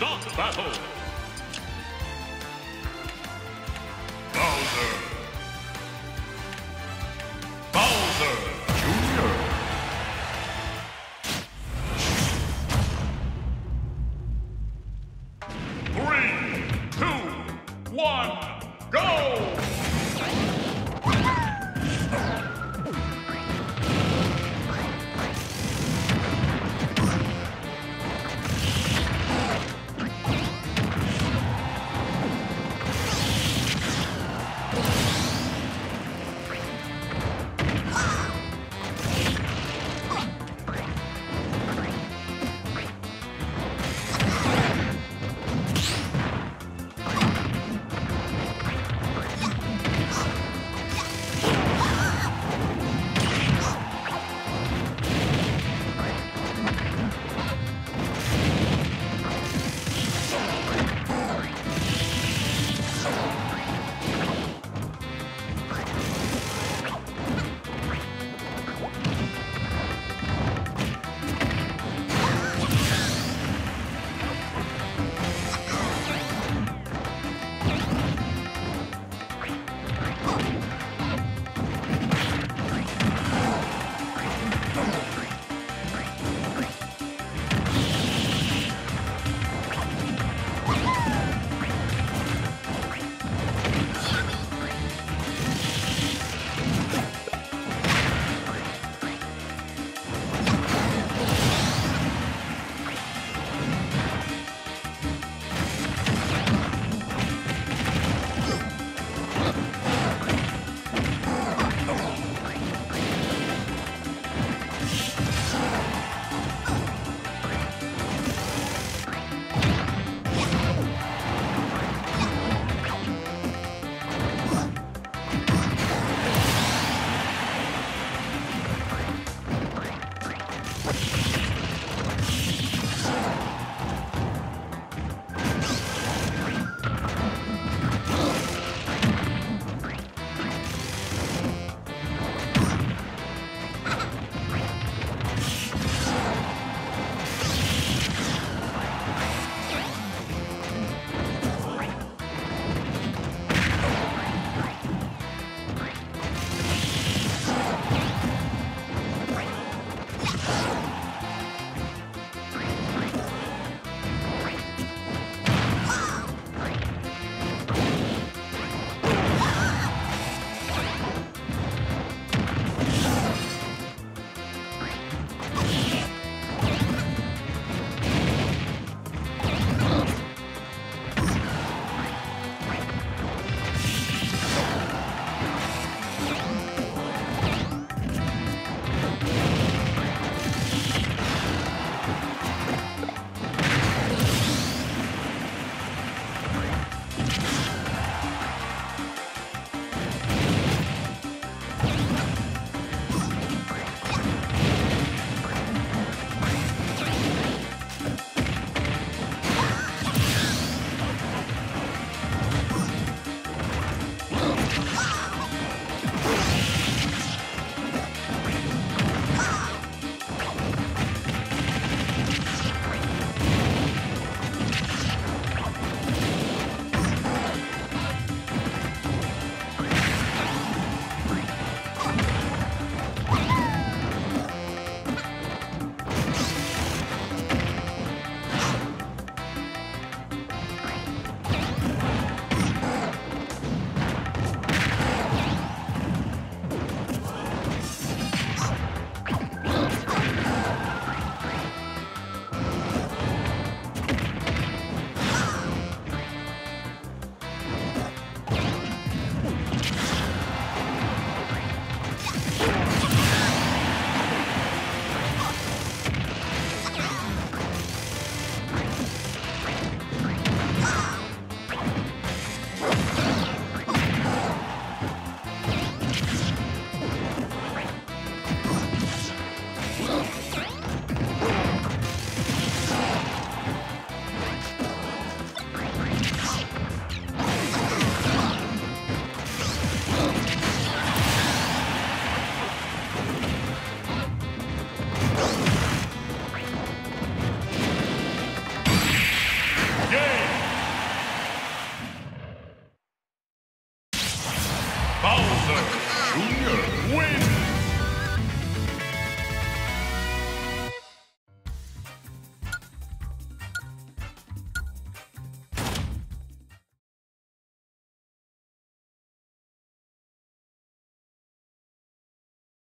Start battle! Bowser. Bowser Jr. Three, two, one, go!